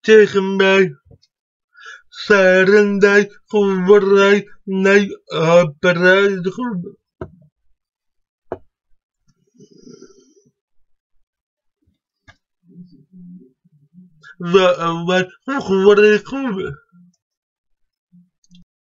tegen mij. Sarendij, rij, nee, happerij, Waar, waar, wat, waar.